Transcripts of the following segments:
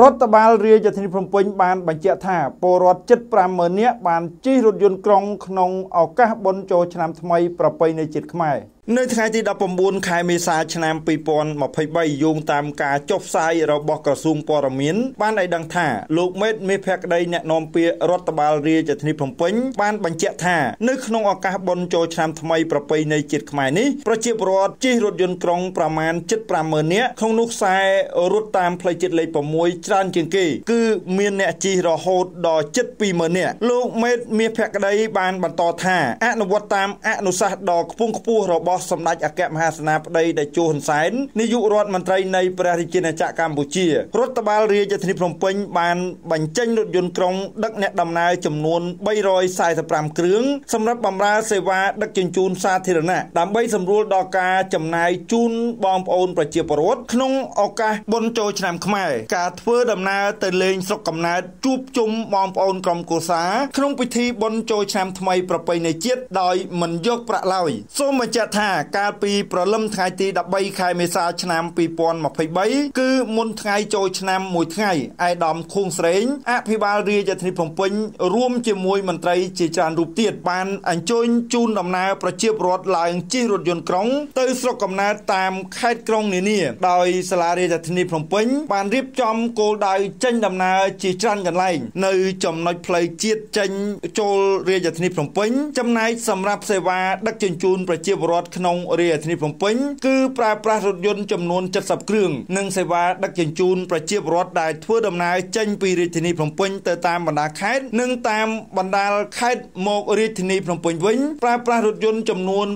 រដ្ឋបាលរាជធានីភ្នំពេញបានបញ្ជាក់ថាពលរដ្ឋជិត50000នាក់បានជិះរថយន្តក្រុងក្នុងឱកាសបុណ្យចូលឆ្នាំថ្មីប្រពៃណីជាតិខ្មែរនៅថ្ងៃទី19ខែមេសាឆ្នាំ2023យោងតាមការចុះផ្សាយរបស់ក្រសួងព័ត៌មានបានឲ្យដឹងថាលោកមេតមេភក្តីអ្នកនាំពាក្យរដ្ឋបាលរាជធានីភ្នំពេញបានបញ្ជាក់ថានៅក្នុងឱកាសបុណ្យចូលឆ្នាំថ្មីប្រពៃណីជាតិខ្មែរនេះប្រជាពលរដ្ឋជិះរថយន្តក្រុងប្រមាណ75000នាក់ក្នុងនោះខ្សែរត់តាមផ្លូវជាតិលេខ6ច្រើនជាងគេគឺមានអ្នកជិះរហូតដល់ជិត20000នាក់លោកមេតមេភក្តីបានបន្តថាអនុវត្តតាមអនុសាសន៍ដ៏ខ្ពង់ខ្ពស់របស់របស់សម្ដេចអគ្គមហាសេនាបតីតេជោហ៊ុនសែននាយករដ្ឋមន្ត្រីនៃព្រះរាជាណាចក្រកម្ពុជារដ្ឋបាលរាជធានីភ្នំពេញបានបញ្ចេញរថយន្តក្រុងដឹកអ្នកដំណើរចំនួន345គ្រឿងសម្រាប់បម្រើសេវាដឹកជញ្ជូនសាធារណៈដើម្បីសម្រួលដល់ការចំណាយជូនបងប្អូនប្រជាពលរដ្ឋក្នុងឱកាសបុណ្យចូលឆ្នាំខ្មែរការធ្វើដំណើរទៅលេងស្រុកកំណើតជួបជុំបងប្អូនក្រុមគ្រួសារក្នុងពិធីបុណ្យចូលឆ្នាំថ្មីប្រពៃណីជាតិដោយមិនយកប្រាក់ឡើយសូមបញ្ជាក់ថាកាលពីព្រលឹមថ្ងៃទី13ខែមេសាឆ្នាំ2023គឺមុនថ្ងៃចូលឆ្នាំមួយថ្ងៃឯកឧត្តមខួងស្រេងអភិបាលរាជធានីភ្នំពេញរួមជាមួយមន្ត្រីជាច្រើនរូបទៀតបានអញ្ជើញជូនដំណើរប្រជាពលរដ្ឋឡើងជិះរថយន្តក្រុង ទៅស្រុកកំណើតតាមខេត្តក្រុងនានាដោយសាលារាជធានីភ្នំពេញបានរៀបចំគោលដៅចេញដំណើរជាច្រើនកន្លែងនៅចំណុចផ្លូវជាតិចេញចូលរាជធានីភ្នំពេញចំណែកសម្រាប់សេវាដឹកជញ្ជូនប្រជាពលរដ្ឋក្នុងរាជធានីភ្នំពេញគឺប្រើប្រាស់រថយន្តចំនួន70គ្រឿងនិងសេវាដឹកជញ្ជូនប្រជាពលរដ្ឋដែលធ្វើដំណើរចេញពីរាជធានីភ្នំពេញទៅតាមបណ្ដាខេត្តនិងតាមបណ្ដាខេត្តមករាជធានីភ្នំពេញវិញប្រើប្រាស់រថយន្តចំនួន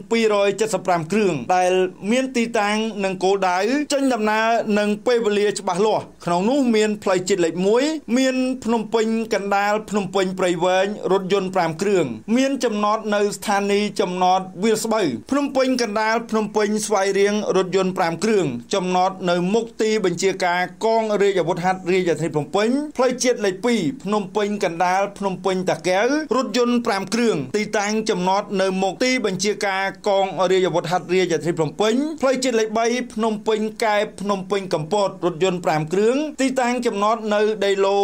275គ្រឿងដែលមានទីតាំងនិងគោលដៅចេញដំណើរនិងពេលវេលាច្បាស់លាស់ក្នុងនោះមានផ្លូវជាតិលេខ1មានភ្នំពេញកណ្ដាលភ្នំពេញព្រៃវែងរថយន្ត5គ្រឿងមានចំណតនៅស្ថានីយ៍ចំណតវាលស្បូវភ្នំពេញកណ្ដាលភ្នំពេញស្វាយរៀងរថយន្ត5គ្រឿងចំណតនៅមុខទីបញ្ជាការកងរាជអាវុធហត្ថរាជធានីភ្នំពេញផ្លូវជាតិលេខ2ភ្នំពេញកណ្ដាលភ្នំពេញតាកែវរថយន្ត5គ្រឿងទីតាំងចំណតនៅមុខទីបញ្ជាការកងរាជអាវុធហត្ថរាជធានីភ្នំពេញផ្លូវជាតិលេខ3ភ្នំពេញកែបភ្នំពេញកំពតរថយន្ត5គ្រឿងទីតាំងចំណតនៅដីឡូ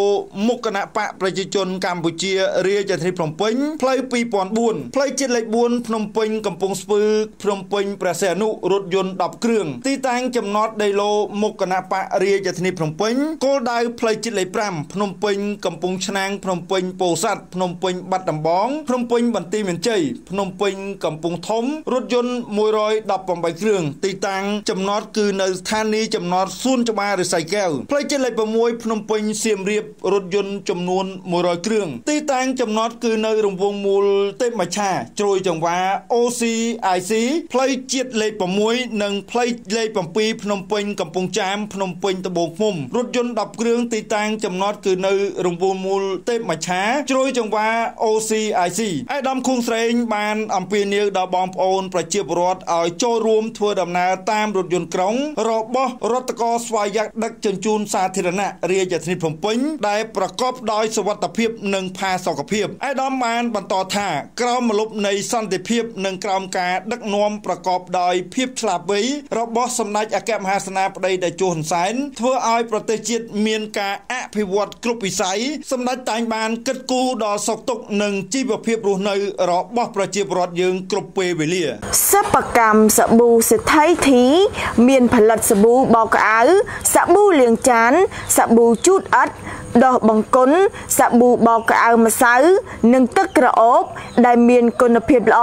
មុខគណៈបកប្រជាជនកម្ពុជារាជធានីភ្នំពេញផ្លូវ2004ផ្លូវជាតិលេខ4ភ្នំពេញកំពង់ស្ពឺភ្នំពេញព្រះសីហនុរថយន្ត10គ្រឿងទីតាំងចំណតដីឡូមុខគណៈបករាជធានីភ្នំពេញគោលដៅផ្លូវជាតិលេខ5ភ្នំពេញកំពង់ឆ្នាំងភ្នំពេញពោធិ៍សាត់ភ្នំពេញបាត់ដំបងភ្នំពេញបន្ទាយមានជ័យភ្នំពេញកំពង់ធំរថយន្ត118គ្រឿងទីតាំងចំណតគឺនៅស្ថានីយ៍ចំណតសួនច្បាររិស័យកែវផ្លូវជាតិលេខ6ភ្នំពេញសៀមរាបរថយន្តចំនួន100គ្រឿងទីតាំងចំណតគឺនៅរង្វង់មូលទេពមច្ឆាជ្រោយចង្វា OCIC ផ្លូវជាតិលេខ6និងផ្លូវលេខ7ភ្នំពេញកំពង់ចាមភ្នំពេញត្បូងឃ្មុំរថយន្ត10គ្រឿងទីតាំងចំណតគឺនៅរង្វង់មូលទេពមច្ឆាជ្រោយចង្វា OCIC ឯកឧត្តមខួងស្រេងបានអំពាវនាវដល់បងប្អូនប្រជាពលរដ្ឋឲ្យចូលរួមធ្វើដំណើរតាមរថយន្តក្រុង របស់រដ្ឋកោស្វ័យយ័តដឹកជញ្ជូនសាធារណៈរាជធានីភ្នំពេញដែលប្រកបដោយសុវត្ថិភាពនិងផាសុកភាពឯកឧត្តមបានបន្តថាក្រមមលុបនៃសន្តិភាពនិងក្រោមការដឹកនាំប្រកបដោយភាពឆ្លាតវៃរបស់សម្ដេចអគ្គមហាសេនាបតីតេជោហ៊ុនសែនធ្វើឲ្យប្រទេសជាតិមានការអភិវឌ្ឍគ្រប់វិស័យសម្ដេចតែងបានគិតគូរដល់សុខទុក្ខនិងជីវភាពរស់នៅរបស់ប្រជាពលរដ្ឋយើងគ្រប់ពេលវេលាសិប្បកម្មសាប៊ូសិទ្ធិធី មានផលិតសាប៊ូបោកក្អៅសាប៊ូលាងចានសាប៊ូជូតអិត ដោះបង្គន់សាប៊ូបោកក្អៅម្សៅ និងទឹកក្រអូប ដែលមានគុណភាពល្អ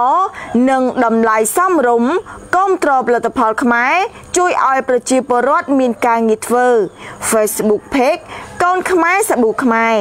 និងតម្លៃសមរម្យគ្រប់គ្រងផលិតផលខ្មែរជួយឲ្យប្រជាពលរដ្ឋមានការងារធ្វើ Facebook Page កូនខ្មែរសាប៊ូខ្មែរ